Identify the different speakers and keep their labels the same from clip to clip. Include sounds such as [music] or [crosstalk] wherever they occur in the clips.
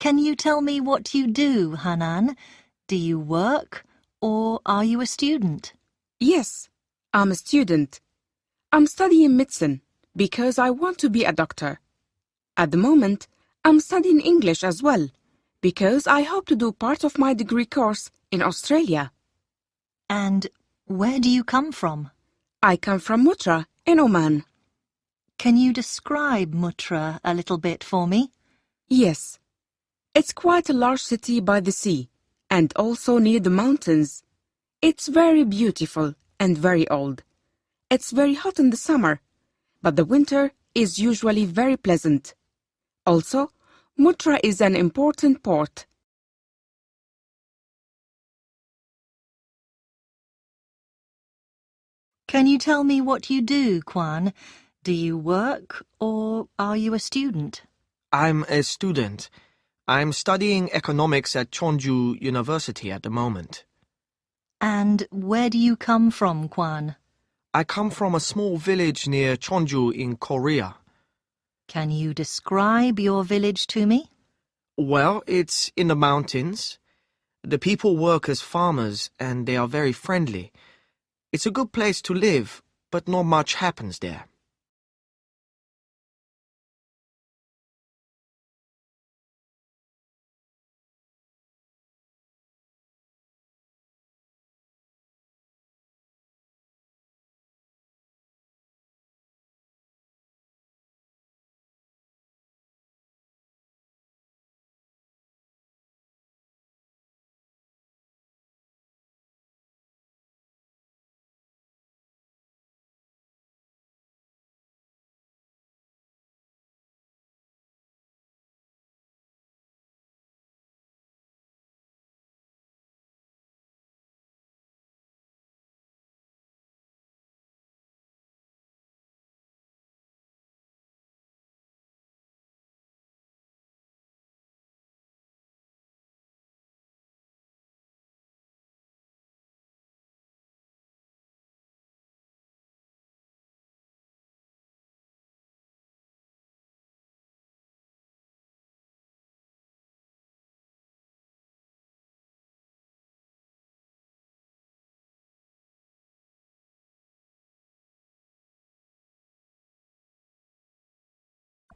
Speaker 1: Can you tell me what you do, Hanan? Do you work or are you a student?
Speaker 2: Yes, I'm a student. I'm studying medicine because I want to be a doctor. At the moment, I'm studying English as well because I hope to do part of my degree course in Australia.
Speaker 1: And where do you come from?
Speaker 2: I come from Mutra in Oman.
Speaker 1: Can you describe Mutra a little bit for me?
Speaker 2: Yes. It's quite a large city by the sea and also near the mountains. It's very beautiful and very old. It's very hot in the summer, but the winter is usually very pleasant. Also, Mutra is an important port.
Speaker 1: Can you tell me what you do, Kwan? Do you work or are you a student?
Speaker 3: I'm a student. I'm studying economics at Chonju University at the moment.
Speaker 1: And where do you come from, Kwan?
Speaker 3: I come from a small village near Chonju in Korea.
Speaker 1: Can you describe your village to me?
Speaker 3: Well, it's in the mountains. The people work as farmers and they are very friendly. It's a good place to live, but not much happens there.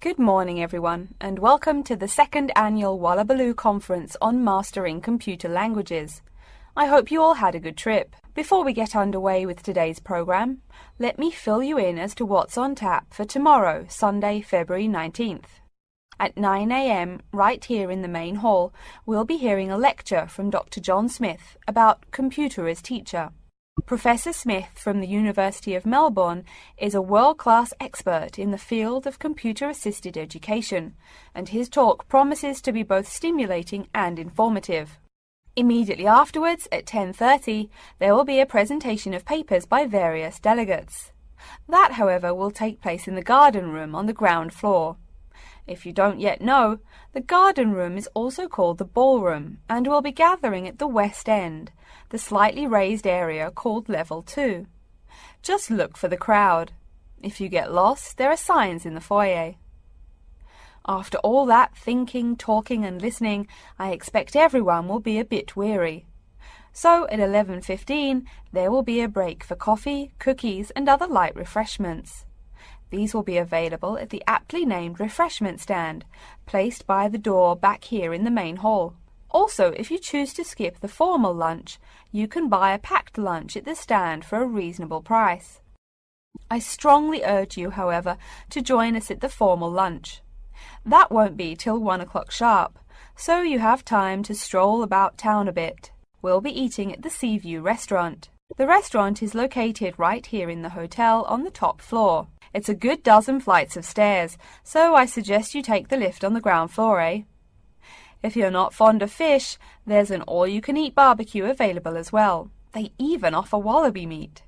Speaker 4: Good morning, everyone, and welcome to the second annual Wallabaloo Conference on Mastering Computer Languages. I hope you all had a good trip. Before we get underway with today's program, let me fill you in as to what's on tap for tomorrow, Sunday, February 19th. At 9 a.m., right here in the main hall, we'll be hearing a lecture from Dr. John Smith about computer as teacher. Professor Smith from the University of Melbourne is a world-class expert in the field of computer-assisted education, and his talk promises to be both stimulating and informative. Immediately afterwards, at 10.30, there will be a presentation of papers by various delegates. That, however, will take place in the garden room on the ground floor. If you don't yet know, the garden room is also called the ballroom and will be gathering at the west end, the slightly raised area called level 2. Just look for the crowd. If you get lost, there are signs in the foyer. After all that thinking, talking and listening, I expect everyone will be a bit weary. So at 11.15 there will be a break for coffee, cookies and other light refreshments. These will be available at the aptly named refreshment stand, placed by the door back here in the main hall. Also, if you choose to skip the formal lunch, you can buy a packed lunch at the stand for a reasonable price. I strongly urge you, however, to join us at the formal lunch. That won't be till one o'clock sharp, so you have time to stroll about town a bit. We'll be eating at the Seaview restaurant. The restaurant is located right here in the hotel on the top floor. It's a good dozen flights of stairs, so I suggest you take the lift on the ground floor, eh? If you're not fond of fish, there's an all-you-can-eat barbecue available as well. They even offer wallaby meat.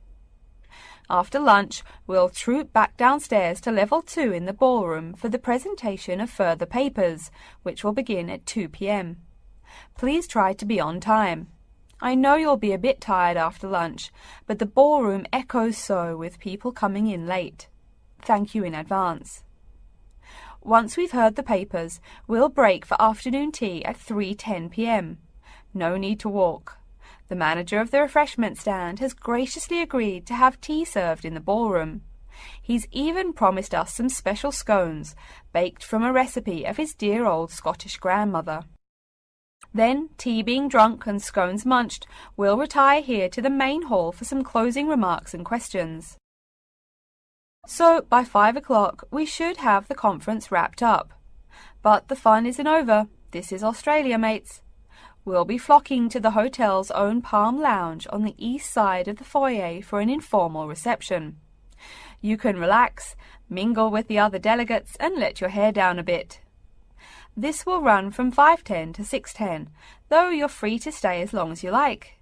Speaker 4: After lunch, we'll troop back downstairs to level 2 in the ballroom for the presentation of further papers, which will begin at 2 p.m. Please try to be on time. I know you'll be a bit tired after lunch, but the ballroom echoes so with people coming in late. Thank you in advance. Once we've heard the papers, we'll break for afternoon tea at 3:10 p.m. No need to walk. The manager of the refreshment stand has graciously agreed to have tea served in the ballroom. He's even promised us some special scones, baked from a recipe of his dear old Scottish grandmother. Then, tea being drunk and scones munched, we'll retire here to the main hall for some closing remarks and questions. So, by five o'clock, we should have the conference wrapped up. But the fun isn't over. This is Australia, mates. We'll be flocking to the hotel's own Palm Lounge on the east side of the foyer for an informal reception. You can relax, mingle with the other delegates, and let your hair down a bit. This will run from 5.10 to 6.10, though you're free to stay as long as you like.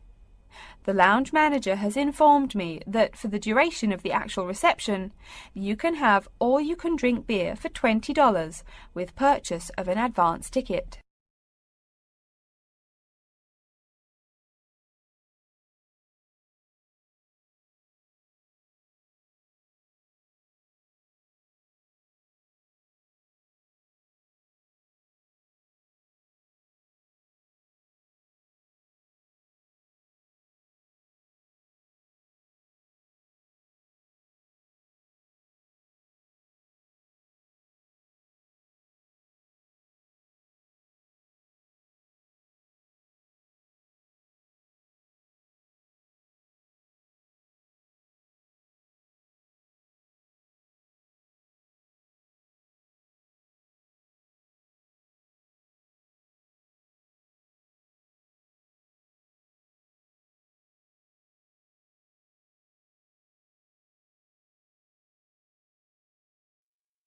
Speaker 4: The lounge manager has informed me that for the duration of the actual reception, you can have all you can drink beer for $20 with purchase of an advance ticket.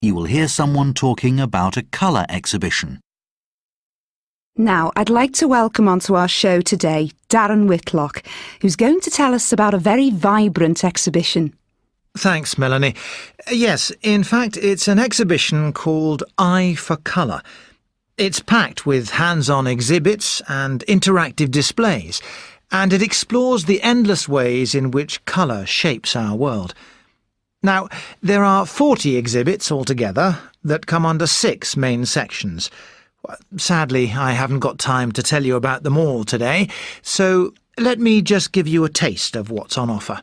Speaker 5: You will hear someone talking about a colour exhibition.
Speaker 6: Now, I'd like to welcome onto our show today Darren Whitlock, who's going to tell us about a very vibrant exhibition.
Speaker 7: Thanks, Melanie. Yes, in fact, it's an exhibition called Eye for Colour. It's packed with hands on exhibits and interactive displays, and it explores the endless ways in which colour shapes our world. Now, there are 40 exhibits altogether that come under six main sections. Sadly, I haven't got time to tell you about them all today, so let me just give you a taste of what's on offer.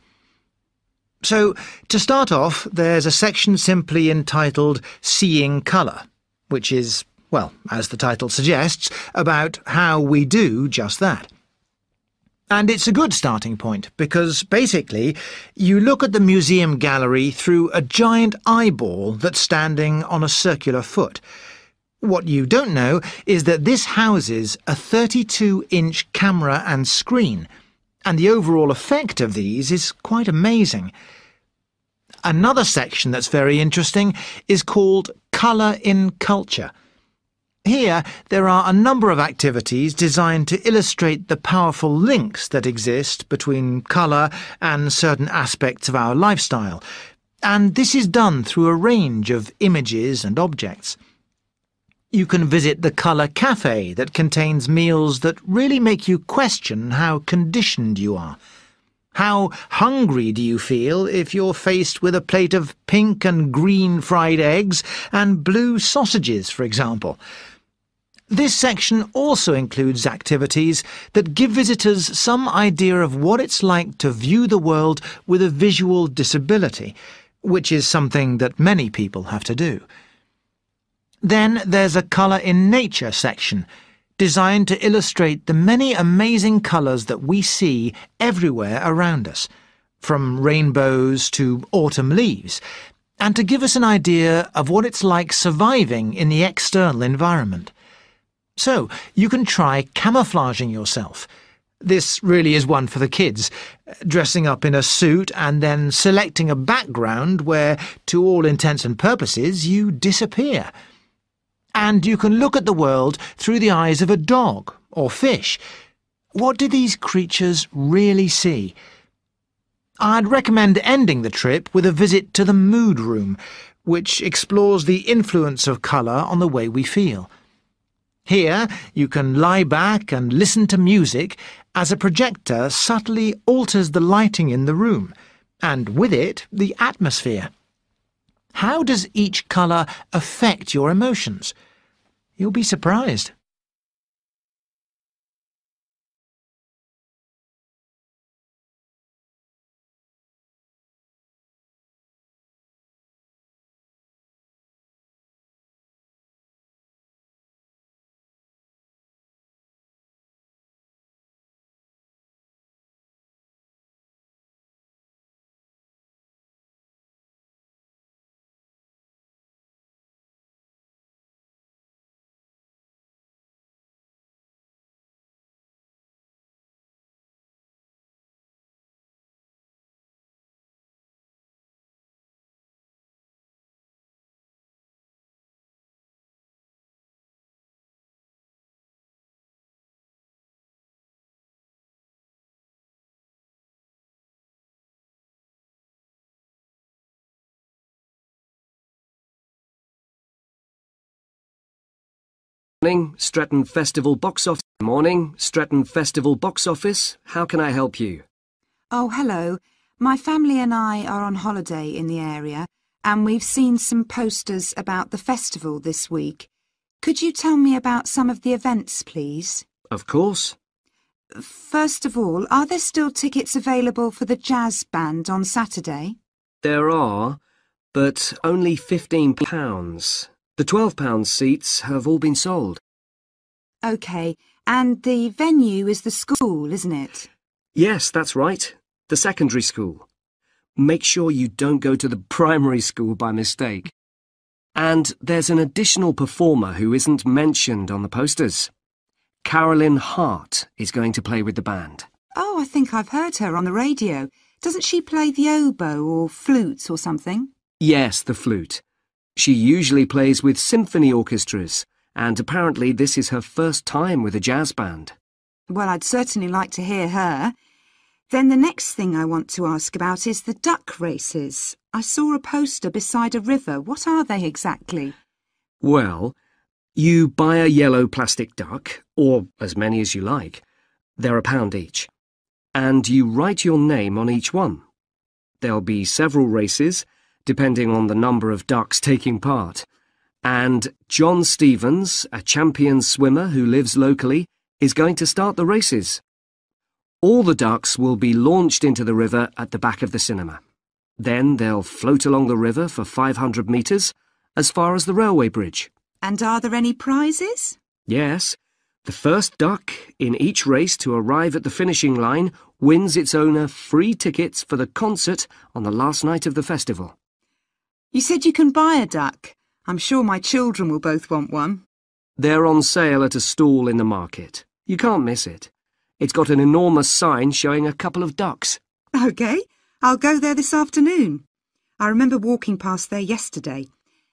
Speaker 7: So, to start off, there's a section simply entitled Seeing Colour, which is, well, as the title suggests, about how we do just that. And it's a good starting point because basically you look at the museum gallery through a giant eyeball that's standing on a circular foot. What you don't know is that this houses a 32 inch camera and screen, and the overall effect of these is quite amazing. Another section that's very interesting is called Colour in Culture. Here, there are a number of activities designed to illustrate the powerful links that exist between colour and certain aspects of our lifestyle, and this is done through a range of images and objects. You can visit the Colour Cafe that contains meals that really make you question how conditioned you are. How hungry do you feel if you're faced with a plate of pink and green fried eggs and blue sausages, for example? This section also includes activities that give visitors some idea of what it's like to view the world with a visual disability, which is something that many people have to do. Then there's a Colour in Nature section, designed to illustrate the many amazing colours that we see everywhere around us, from rainbows to autumn leaves, and to give us an idea of what it's like surviving in the external environment. So, you can try camouflaging yourself. This really is one for the kids, dressing up in a suit and then selecting a background where, to all intents and purposes, you disappear. And you can look at the world through the eyes of a dog or fish. What do these creatures really see? I'd recommend ending the trip with a visit to the Mood Room, which explores the influence of colour on the way we feel. Here, you can lie back and listen to music as a projector subtly alters the lighting in the room, and with it, the atmosphere. How does each colour affect your emotions? You'll be surprised.
Speaker 8: Morning, Stretton Festival box office. Morning, Stretton Festival box office. How can I help you?
Speaker 6: Oh, hello. My family and I are on holiday in the area, and we've seen some posters about the festival this week. Could you tell me about some of the events, please?
Speaker 8: Of course.
Speaker 6: First of all, are there still tickets available for the jazz band on Saturday?
Speaker 8: There are, but only £15. The £12 seats have all been sold.
Speaker 6: OK, and the venue is the school, isn't it?
Speaker 8: Yes, that's right. The secondary school. Make sure you don't go to the primary school by mistake. And there's an additional performer who isn't mentioned on the posters. Carolyn Hart is going to play with the band.
Speaker 6: Oh, I think I've heard her on the radio. Doesn't she play the oboe or flute or something?
Speaker 8: Yes, the flute. She usually plays with symphony orchestras, and apparently this is her first time with a jazz band.
Speaker 6: Well, I'd certainly like to hear her. Then the next thing I want to ask about is the duck races. I saw a poster beside a river. What are they exactly?
Speaker 8: Well, you buy a yellow plastic duck, or as many as you like. They're a pound each. And you write your name on each one. There'll be several races, depending on the number of ducks taking part. And John Stevens, a champion swimmer who lives locally, is going to start the races. All the ducks will be launched into the river at the back of the cinema. Then they'll float along the river for 500 metres, as far as the railway bridge.
Speaker 6: And are there any prizes?
Speaker 8: Yes, the first duck in each race to arrive at the finishing line wins its owner free tickets for the concert on the last night of the festival.
Speaker 6: You said you can buy a duck. I'm sure my children will both want one.
Speaker 8: They're on sale at a stall in the market. You can't miss it. It's got an enormous sign showing a couple of ducks.
Speaker 6: OK, I'll go there this afternoon. I remember walking past there yesterday.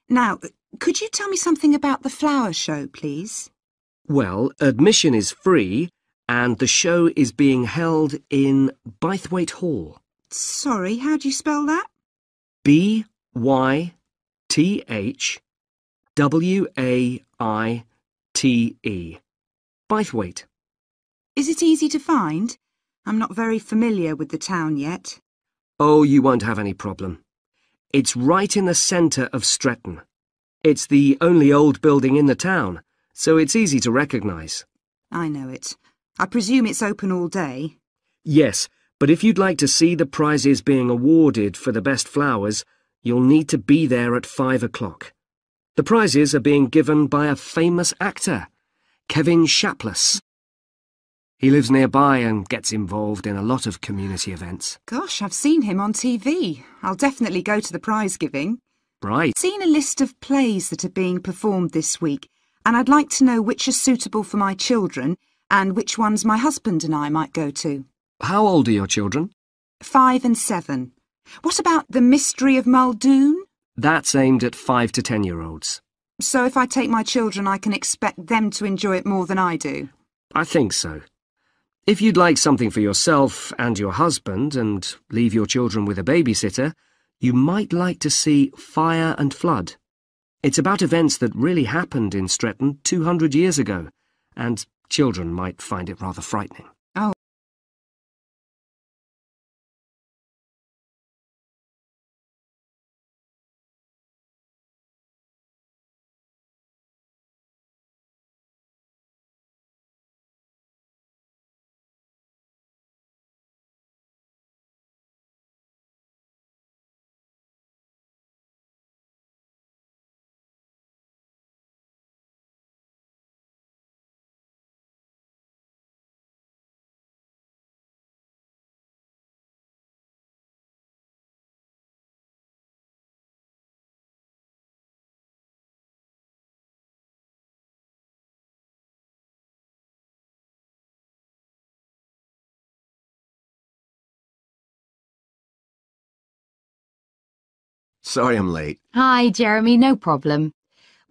Speaker 6: Now, could you tell me something about the flower show, please?
Speaker 8: Well, admission is free, and the show is being held in Bythwaite Hall.
Speaker 6: Sorry, how do you spell that?
Speaker 8: B Y T H W A I T E. Bythwaite.
Speaker 6: Is it easy to find? I'm not very familiar with the town yet.
Speaker 8: Oh, you won't have any problem. It's right in the centre of Stretton. It's the only old building in the town, so it's easy to recognise.
Speaker 6: I know it. I presume it's open all day.
Speaker 8: Yes, but if you'd like to see the prizes being awarded for the best flowers, you'll need to be there at five o'clock. The prizes are being given by a famous actor, Kevin Shapless. He lives nearby and gets involved in a lot of community events.
Speaker 6: Gosh, I've seen him on TV. I'll definitely go to the prize giving.
Speaker 8: Right.
Speaker 6: Seen a list of plays that are being performed this week, and I'd like to know which are suitable for my children and which ones my husband and I might go to.
Speaker 8: How old are your children?
Speaker 6: Five and seven. What about The Mystery of Muldoon?
Speaker 8: That's aimed at five to ten year olds.
Speaker 6: So if I take my children, I can expect them to enjoy it more than I do.
Speaker 8: I think so. If you'd like something for yourself and your husband and leave your children with a babysitter, you might like to see Fire and Flood. It's about events that really happened in Stretton 200 years ago, and children might find it rather frightening.
Speaker 9: Sorry I'm late.
Speaker 10: Hi, Jeremy, no problem.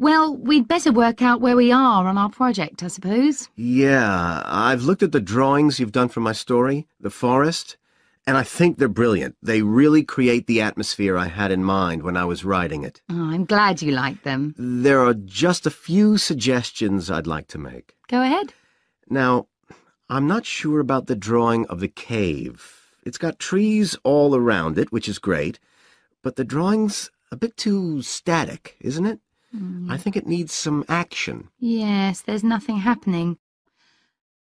Speaker 10: Well, we'd better work out where we are on our project, I suppose.
Speaker 9: Yeah, I've looked at the drawings you've done for my story, The Forest, and I think they're brilliant. They really create the atmosphere I had in mind when I was writing it.
Speaker 10: Oh, I'm glad you like them.
Speaker 9: There are just a few suggestions I'd like to make.
Speaker 10: Go ahead.
Speaker 9: Now, I'm not sure about the drawing of the cave. It's got trees all around it, which is great, but the drawing's a bit too static, isn't it?
Speaker 10: Mm.
Speaker 9: I think it needs some action.
Speaker 10: Yes, there's nothing happening.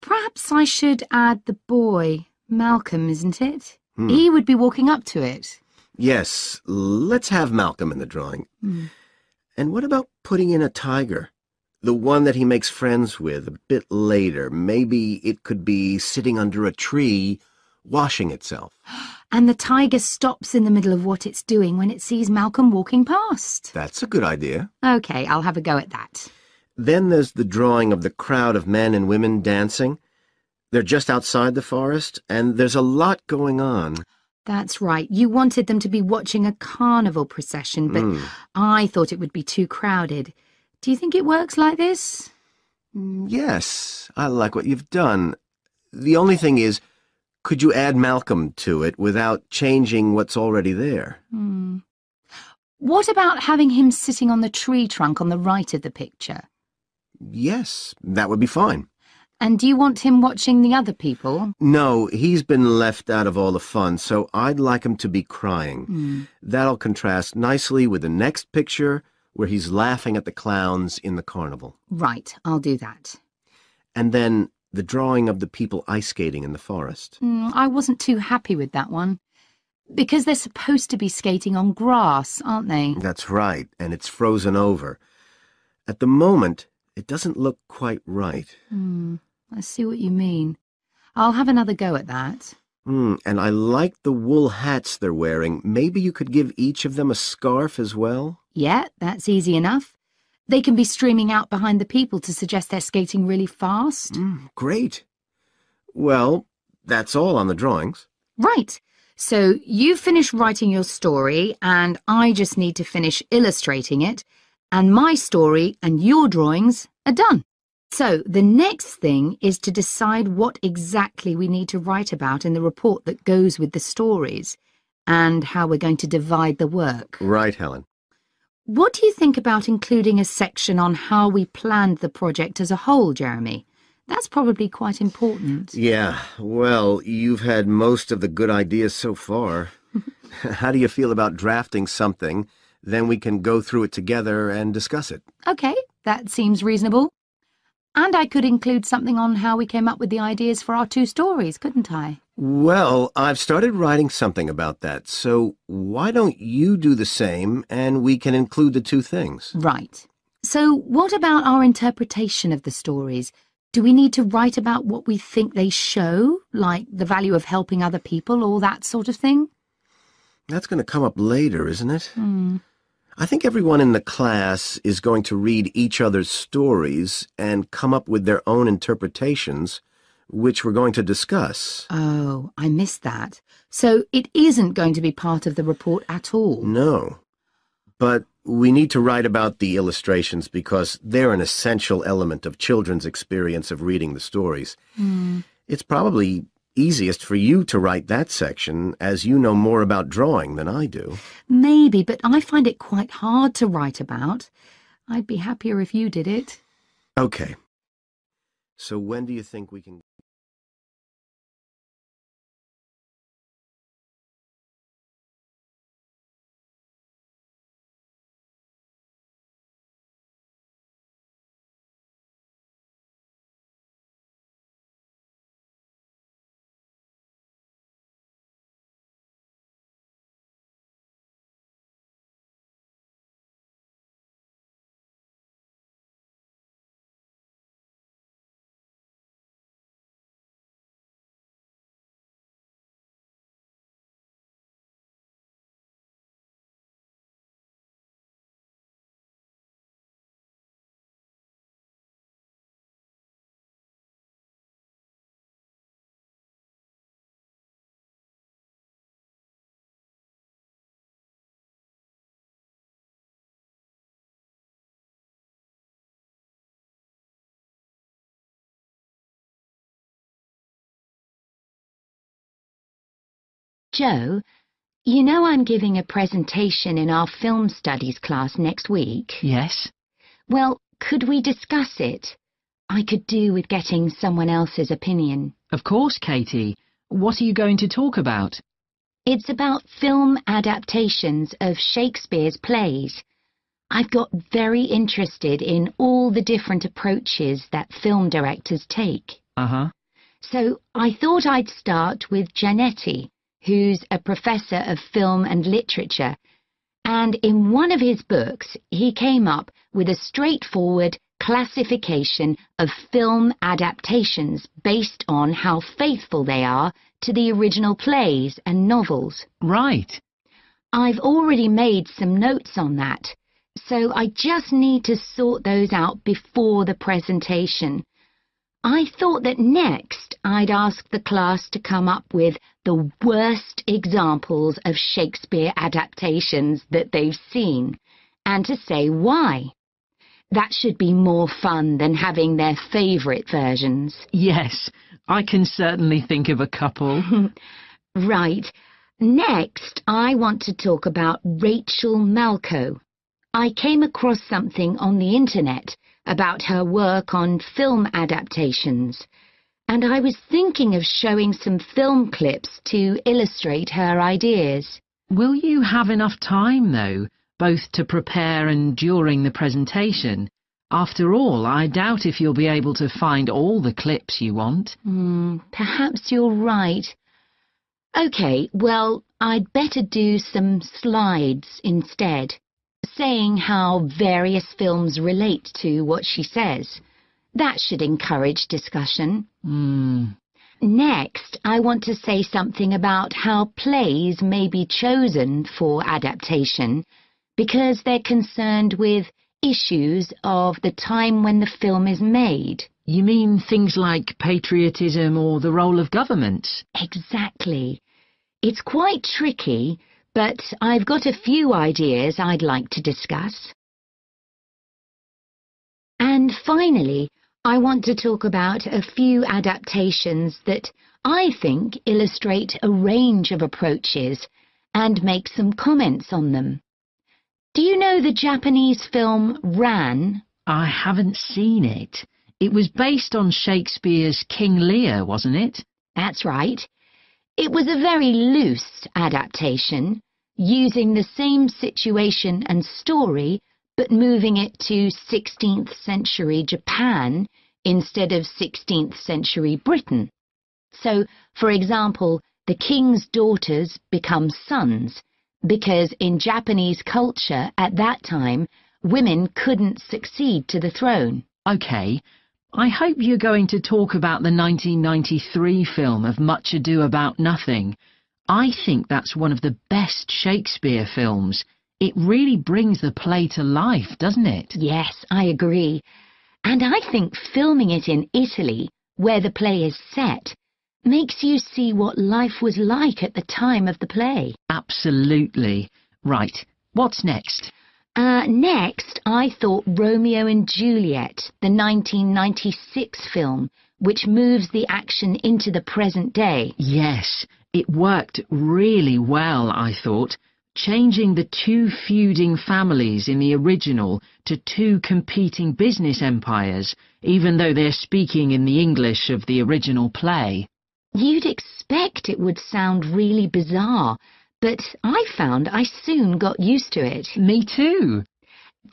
Speaker 10: Perhaps I should add the boy, Malcolm, isn't it?
Speaker 9: Hmm.
Speaker 10: He would be walking up to it.
Speaker 9: Yes, let's have Malcolm in the drawing.
Speaker 10: Hmm.
Speaker 9: And what about putting in a tiger? The one that he makes friends with a bit later. Maybe it could be sitting under a tree, washing itself.
Speaker 10: And the tiger stops in the middle of what it's doing when it sees Malcolm walking past.
Speaker 9: That's a good idea.
Speaker 10: Okay, I'll have a go at that.
Speaker 9: Then there's the drawing of the crowd of men and women dancing. They're just outside the forest, and there's a lot going on.
Speaker 10: That's right. You wanted them to be watching a carnival procession, but
Speaker 9: Mm.
Speaker 10: I thought it would be too crowded. Do you think it works like this?
Speaker 9: Mm, Yes, I like what you've done. The only thing is, could you add Malcolm to it without changing what's already there?
Speaker 10: Hmm. What about having him sitting on the tree trunk on the right of the picture?
Speaker 9: Yes, that would be fine.
Speaker 10: And do you want him watching the other people?
Speaker 9: No, he's been left out of all the fun, so I'd like him to be crying.
Speaker 10: Hmm.
Speaker 9: That'll contrast nicely with the next picture where he's laughing at the clowns in the carnival.
Speaker 10: Right, I'll do that.
Speaker 9: And then the drawing of the people ice skating in the forest.
Speaker 10: Hmm, I wasn't too happy with that one. Because they're supposed to be skating on grass, aren't they?
Speaker 9: That's right, and it's frozen over. At the moment, it doesn't look quite right.
Speaker 10: Hmm, I see what you mean. I'll have another go at that.
Speaker 9: Hmm, and I like the wool hats they're wearing. Maybe you could give each of them a scarf as well?
Speaker 10: Yeah, that's easy enough. They can be streaming out behind the people to suggest they're skating really fast.
Speaker 9: Hmm, great. Well, that's all on the drawings.
Speaker 10: Right. So you finish writing your story, and I just need to finish illustrating it, and my story and your drawings are done. So the next thing is to decide what exactly we need to write about in the report that goes with the stories, and how we're going to divide the work.
Speaker 9: Right, Helen.
Speaker 10: What do you think about including a section on how we planned the project as a whole, Jeremy? That's probably quite important.
Speaker 9: Yeah, well, you've had most of the good ideas so far. [laughs] How do you feel about drafting something? Then we can go through it together and discuss it.
Speaker 10: Okay, that seems reasonable. And I could include something on how we came up with the ideas for our two stories, couldn't I?
Speaker 9: Well, I've started writing something about that, so why don't you do the same and we can include the two things?
Speaker 10: Right. So, what about our interpretation of the stories? Do we need to write about what we think they show, like the value of helping other people, or that sort of thing?
Speaker 9: That's going to come up later, isn't it?
Speaker 10: Hmm.
Speaker 9: I think everyone in the class is going to read each other's stories and come up with their own interpretations, which we're going to discuss.
Speaker 10: Oh, I missed that. So it isn't going to be part of the report at all.
Speaker 9: No. But we need to write about the illustrations because they're an essential element of children's experience of reading the stories.
Speaker 10: Hmm.
Speaker 9: It's probably easiest for you to write that section as you know more about drawing than I do.
Speaker 10: Maybe, but I find it quite hard to write about. I'd be happier if you did it.
Speaker 9: Okay. So when do you think we can...
Speaker 10: Joe, you know I'm giving a presentation in our film studies class next week.
Speaker 11: Yes?
Speaker 10: Well, could we discuss it? I could do with getting someone else's opinion.
Speaker 11: Of course, Katie. What are you going to talk about?
Speaker 10: It's about film adaptations of Shakespeare's plays. I've got very interested in all the different approaches that film directors take.
Speaker 11: Uh-huh.
Speaker 10: So I thought I'd start with Giannetti, who's a professor of film and literature, and in one of his books he came up with a straightforward classification of film adaptations based on how faithful they are to the original plays and novels.
Speaker 11: Right.
Speaker 10: I've already made some notes on that, so I just need to sort those out before the presentation. I thought that next I'd ask the class to come up with the worst examples of Shakespeare adaptations that they've seen, and to say why. That should be more fun than having their favourite versions.
Speaker 11: Yes, I can certainly think of a couple. [laughs]
Speaker 10: right. Next, I want to talk about Rachel Malchow. I came across something on the internet about her work on film adaptations, and I was thinking of showing some film clips to illustrate her ideas.
Speaker 11: Will you have enough time, though, both to prepare and during the presentation? After all, I doubt if you'll be able to find all the clips you want.
Speaker 10: Hmm, perhaps you're right. OK, well, I'd better do some slides instead, saying how various films relate to what she says. That should encourage discussion.
Speaker 11: Hmm.
Speaker 10: Next, I want to say something about how plays may be chosen for adaptation because they're concerned with issues of the time when the film is made.
Speaker 11: You mean things like patriotism or the role of government?
Speaker 10: Exactly. It's quite tricky, but I've got a few ideas I'd like to discuss. And finally, I want to talk about a few adaptations that I think illustrate a range of approaches and make some comments on them. Do you know the Japanese film Ran?
Speaker 11: I haven't seen it. It was based on Shakespeare's King Lear, wasn't it?
Speaker 10: That's right. It was a very loose adaptation, using the same situation and story, but moving it to 16th century Japan instead of 16th century Britain. So, for example, the king's daughters become sons, because in Japanese culture at that time, women couldn't succeed to the throne.
Speaker 11: OK. I hope you're going to talk about the 1993 film of Much Ado About Nothing. I think that's one of the best Shakespeare films. It really brings the play to life, doesn't it?
Speaker 10: Yes, I agree. And I think filming it in Italy, where the play is set, makes you see what life was like at the time of the play.
Speaker 11: Absolutely. Right. What's next?
Speaker 10: Uh, next, I thought Romeo and Juliet, the 1996 film, which moves the action into the present day.
Speaker 11: Yes, it worked really well, I thought, changing the two feuding families in the original to two competing business empires, even though they're speaking in the English of the original play.
Speaker 10: You'd expect it would sound really bizarre, but I found I soon got used to it.
Speaker 11: Me too.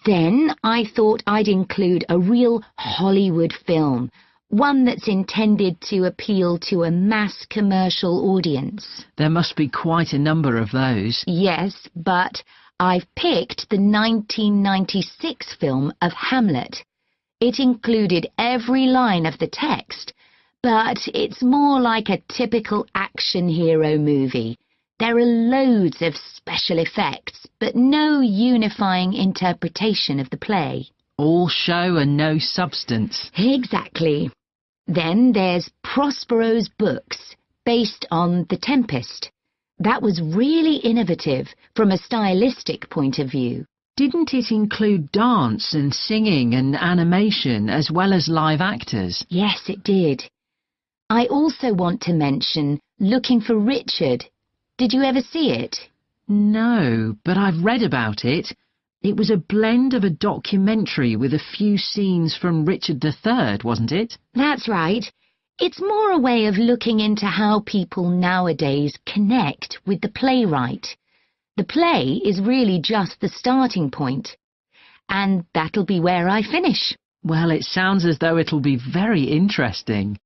Speaker 10: Then I thought I'd include a real Hollywood film, one that's intended to appeal to a mass commercial audience.
Speaker 11: There must be quite a number of those.
Speaker 10: Yes, but I've picked the 1996 film of Hamlet. It included every line of the text, but it's more like a typical action hero movie. There are loads of special effects, but no unifying interpretation of the play.
Speaker 11: All show and no substance.
Speaker 10: Exactly. Then there's Prospero's books, based on The Tempest. That was really innovative from a stylistic point of view.
Speaker 11: Didn't it include dance and singing and animation as well as live actors?
Speaker 10: Yes, it did. I also want to mention Looking for Richard. Did you ever see it?
Speaker 11: No, but I've read about it. It was a blend of a documentary with a few scenes from Richard III, wasn't it?
Speaker 10: That's right. It's more a way of looking into how people nowadays connect with the playwright. The play is really just the starting point. And that'll be where I finish.
Speaker 11: Well, it sounds as though it'll be very interesting.